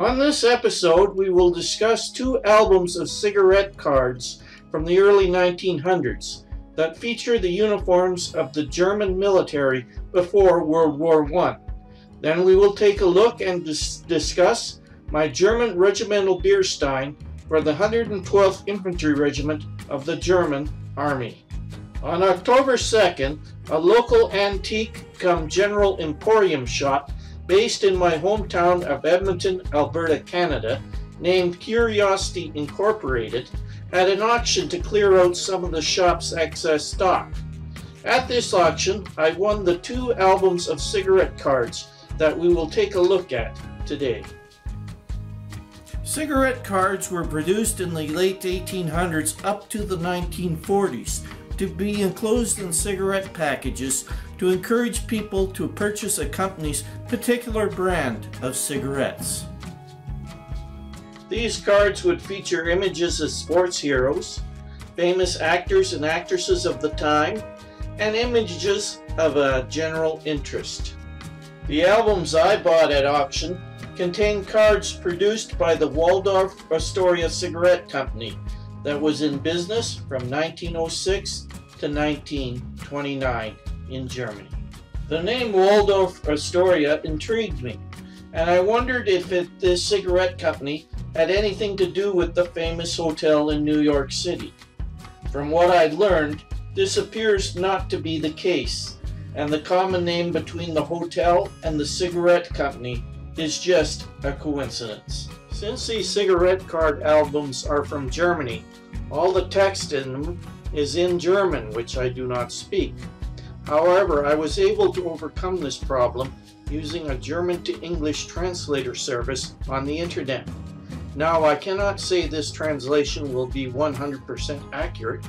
On this episode, we will discuss two albums of cigarette cards from the early 1900s that feature the uniforms of the German military before World War I. Then we will take a look and dis discuss my German regimental beer stein for the 112th Infantry Regiment of the German Army. On October 2nd, a local antique cum general emporium shop based in my hometown of Edmonton, Alberta, Canada, named Curiosity Incorporated, had an auction to clear out some of the shop's excess stock. At this auction, I won the two albums of cigarette cards that we will take a look at today. Cigarette cards were produced in the late 1800s up to the 1940s to be enclosed in cigarette packages to encourage people to purchase a company's particular brand of cigarettes. These cards would feature images of sports heroes, famous actors and actresses of the time, and images of a general interest. The albums I bought at auction contained cards produced by the Waldorf Astoria Cigarette Company that was in business from 1906 to 1929 in Germany. The name Waldorf Astoria intrigued me, and I wondered if it, this cigarette company had anything to do with the famous hotel in New York City. From what I learned, this appears not to be the case, and the common name between the hotel and the cigarette company is just a coincidence. Since these cigarette card albums are from Germany, all the text in them is in German, which I do not speak. However, I was able to overcome this problem using a German to English translator service on the internet. Now, I cannot say this translation will be 100% accurate,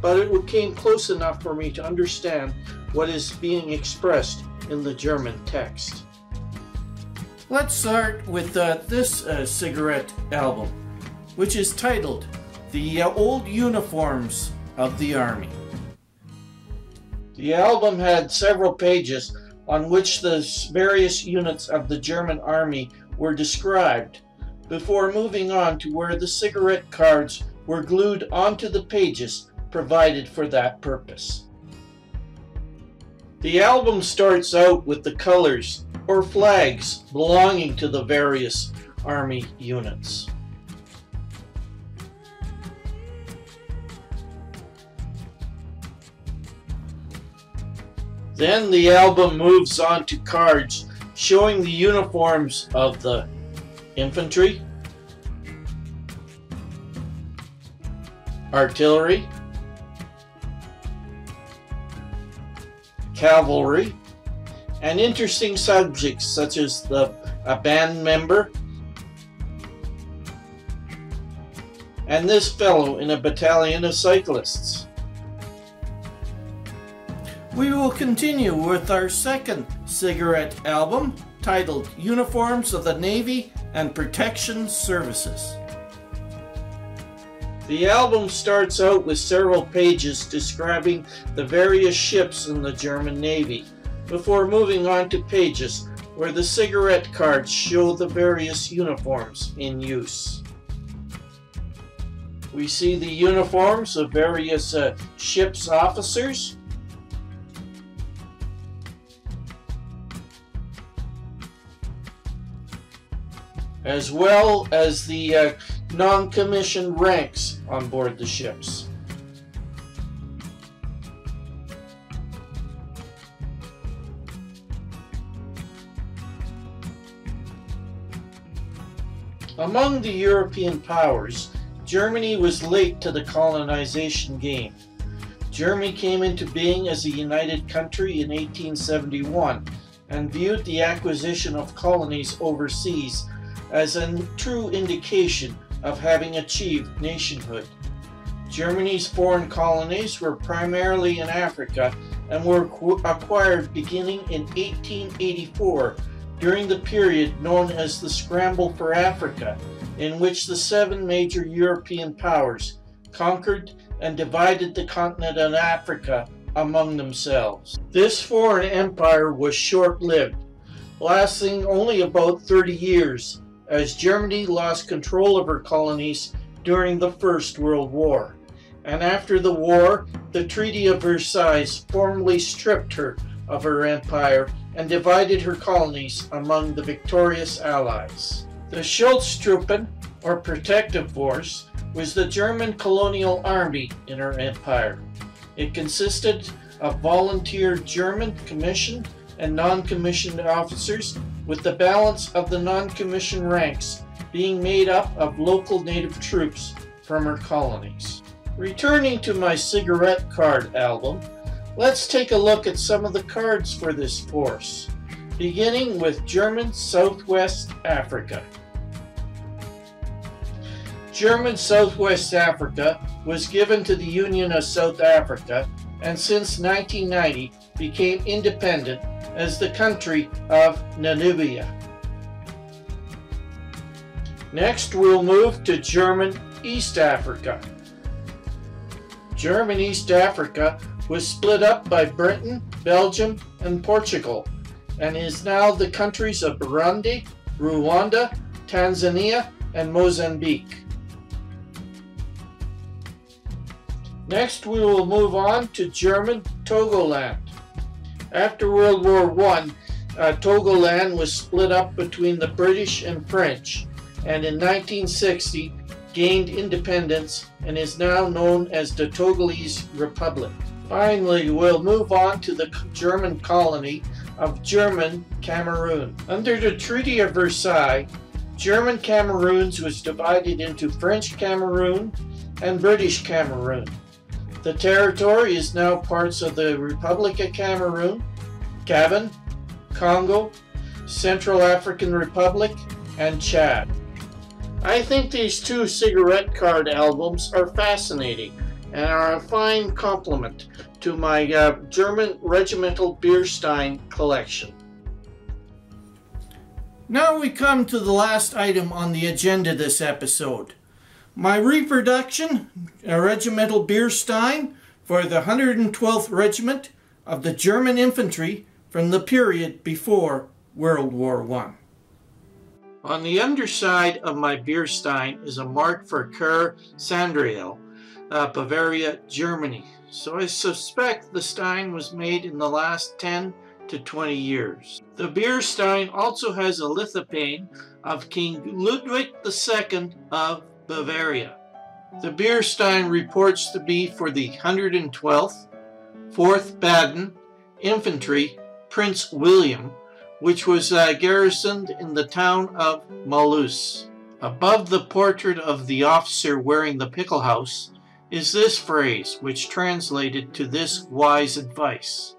but it came close enough for me to understand what is being expressed in the German text. Let's start with uh, this uh, cigarette album, which is titled The uh, Old Uniforms of the Army. The album had several pages on which the various units of the German army were described, before moving on to where the cigarette cards were glued onto the pages provided for that purpose. The album starts out with the colors or flags belonging to the various army units. Then the album moves on to cards showing the uniforms of the infantry, artillery, cavalry, and interesting subjects such as the a band member and this fellow in a battalion of cyclists. We will continue with our second cigarette album titled Uniforms of the Navy and Protection Services. The album starts out with several pages describing the various ships in the German Navy, before moving on to pages where the cigarette cards show the various uniforms in use. We see the uniforms of various uh, ship's officers, as well as the uh, non-commissioned ranks on board the ships. Among the European powers, Germany was late to the colonization game. Germany came into being as a united country in 1871 and viewed the acquisition of colonies overseas as a true indication of having achieved nationhood. Germany's foreign colonies were primarily in Africa and were acquired beginning in 1884 during the period known as the Scramble for Africa, in which the seven major European powers conquered and divided the continent of Africa among themselves. This foreign empire was short-lived, lasting only about 30 years as Germany lost control of her colonies during the First World War. And after the war, the Treaty of Versailles formally stripped her of her empire and divided her colonies among the victorious Allies. The Schutztruppen, or protective force, was the German colonial army in her empire. It consisted of volunteer German commissioned and non-commissioned officers with the balance of the non-commissioned ranks being made up of local native troops from her colonies. Returning to my cigarette card album, let's take a look at some of the cards for this force, beginning with German Southwest Africa. German Southwest Africa was given to the Union of South Africa and since 1990 became independent as the country of Namibia. Next, we'll move to German East Africa. German East Africa was split up by Britain, Belgium, and Portugal, and is now the countries of Burundi, Rwanda, Tanzania, and Mozambique. Next, we will move on to German Togoland. After World War I, uh, Togoland was split up between the British and French, and in 1960 gained independence and is now known as the Togolese Republic. Finally, we'll move on to the German colony of German Cameroon. Under the Treaty of Versailles, German Cameroons was divided into French Cameroon and British Cameroon. The territory is now parts of the Republic of Cameroon, Gabon, Congo, Central African Republic, and Chad. I think these two cigarette card albums are fascinating and are a fine complement to my uh, German regimental beer stein collection. Now we come to the last item on the agenda this episode. My reproduction, a regimental beer stein for the 112th Regiment of the German Infantry from the period before World War I. On the underside of my beer stein is a mark for Kerr Sandriel, uh, Bavaria, Germany. So I suspect the stein was made in the last 10 to 20 years. The beer stein also has a lithophane of King Ludwig II of Bavaria. The Bierstein reports to be for the 112th, 4th Baden Infantry, Prince William, which was uh, garrisoned in the town of Mulhouse. Above the portrait of the officer wearing the pickelhaube is this phrase, which translated to this wise advice.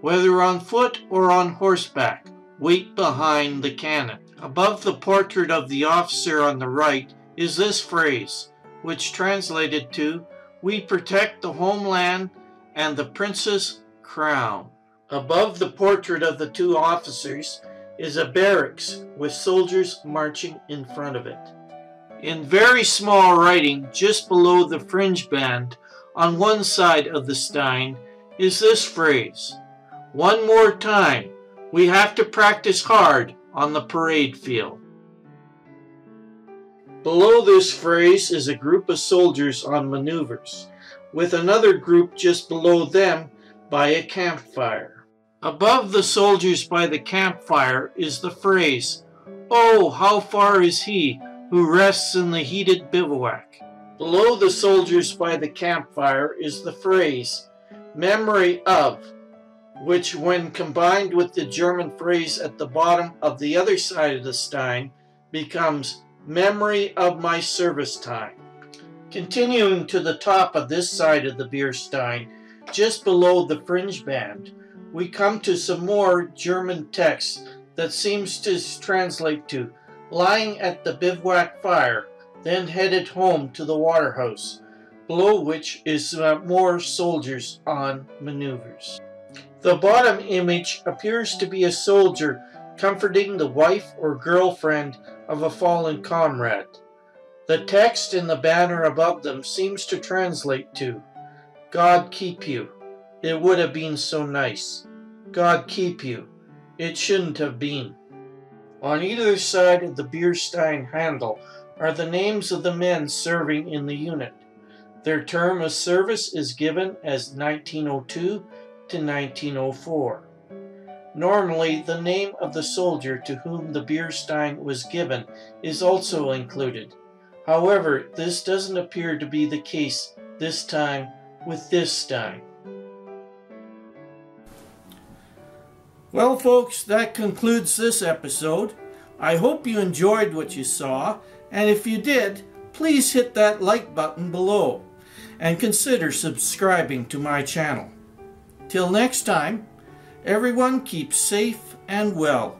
Whether on foot or on horseback, wait behind the cannon. Above the portrait of the officer on the right is this phrase, which translated to, We protect the homeland and the prince's crown. Above the portrait of the two officers is a barracks with soldiers marching in front of it. In very small writing, just below the fringe band, on one side of the stein, is this phrase, One more time, we have to practice hard on the parade field. Below this phrase is a group of soldiers on maneuvers, with another group just below them by a campfire. Above the soldiers by the campfire is the phrase, Oh, how far is he who rests in the heated bivouac? Below the soldiers by the campfire is the phrase, Memory of, which when combined with the German phrase at the bottom of the other side of the stein becomes Memory of my service time. Continuing to the top of this side of the beer stein, just below the fringe band, we come to some more German text that seems to translate to lying at the bivouac fire, then headed home to the waterhouse, below which is uh, more soldiers on maneuvers. The bottom image appears to be a soldier comforting the wife or girlfriend of a fallen comrade. The text in the banner above them seems to translate to, God keep you. It would have been so nice. God keep you. It shouldn't have been. On either side of the beer stein handle are the names of the men serving in the unit. Their term of service is given as 1902 to 1904. Normally, the name of the soldier to whom the beer stein was given is also included. However, this doesn't appear to be the case this time with this stein. Well, folks, that concludes this episode. I hope you enjoyed what you saw, and if you did, please hit that like button below and consider subscribing to my channel. Till next time, everyone keep safe and well.